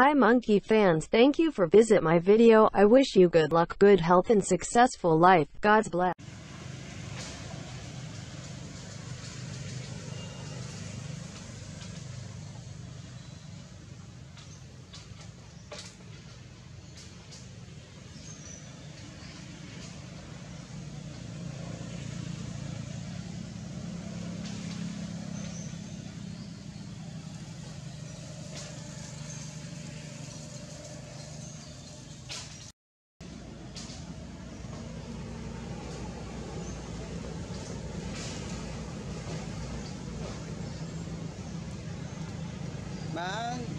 Hi monkey fans, thank you for visit my video. I wish you good luck, good health and successful life. God's bless. 啊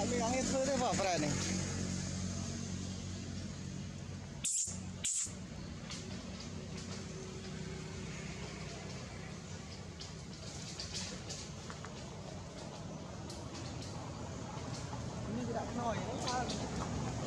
họ mình ăn hết thôi để vào phải này Ini tidak kenal ya.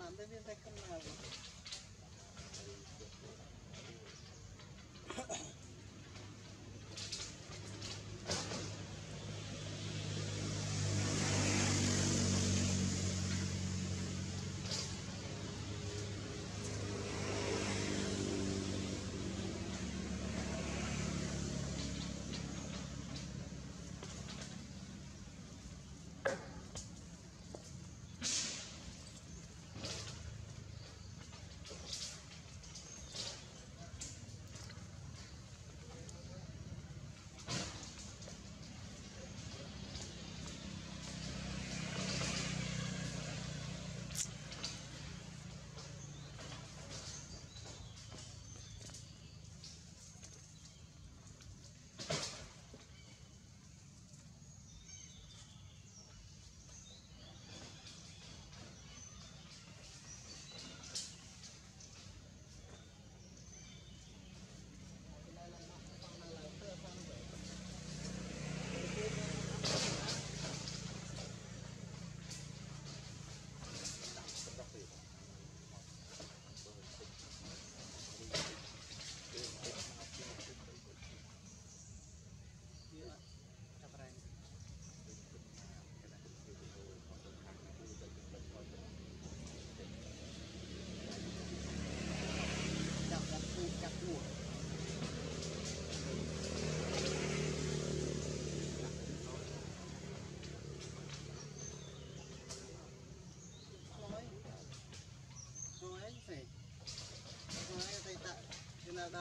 Nanti dia saya nào.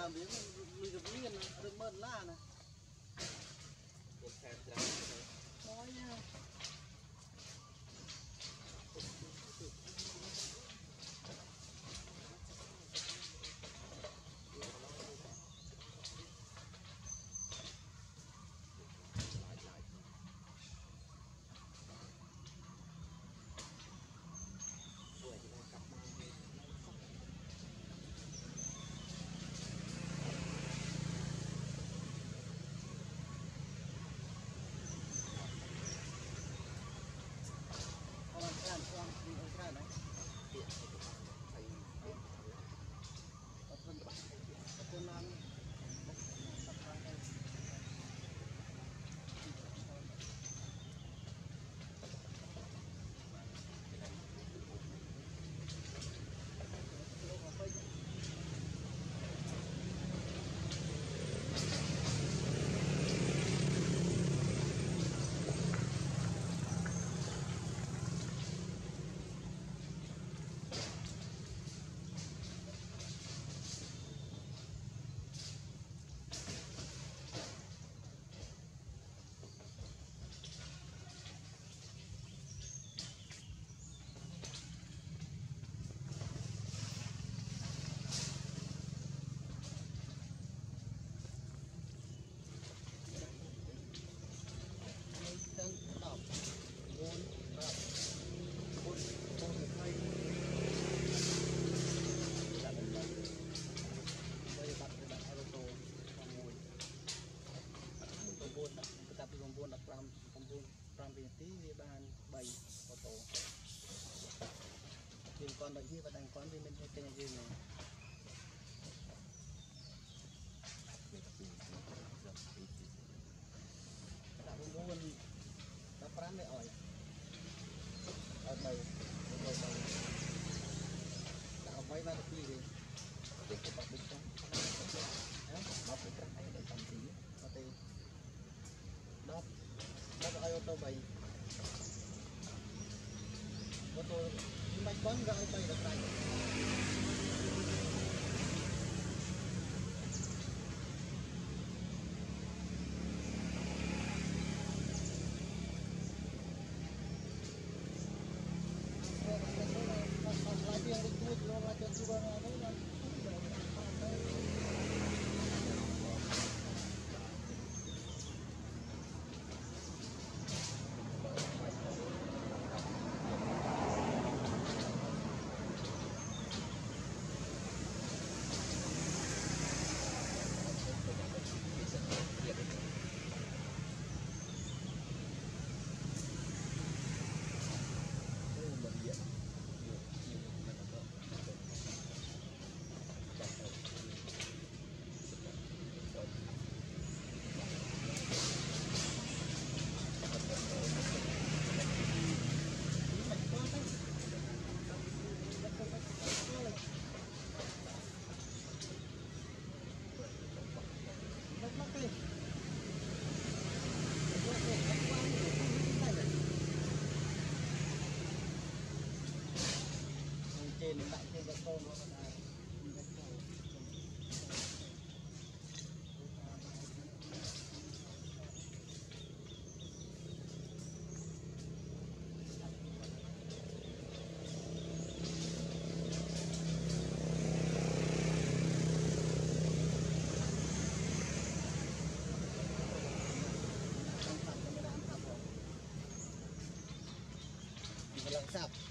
làm việc mình mình gặp liên được mơn la này. còn bệnh gì và đành quán thì mình sẽ tên gì này đã bố bố mình đã phán để ỏi ở bầy ở bầy bầy đã ở bầy ba được gì đi để cái bọc bình trong bọc bình trong này để tầm tí. Và nó đó. Đó là ô tô bầy ô tô Bangga ang tayo. up.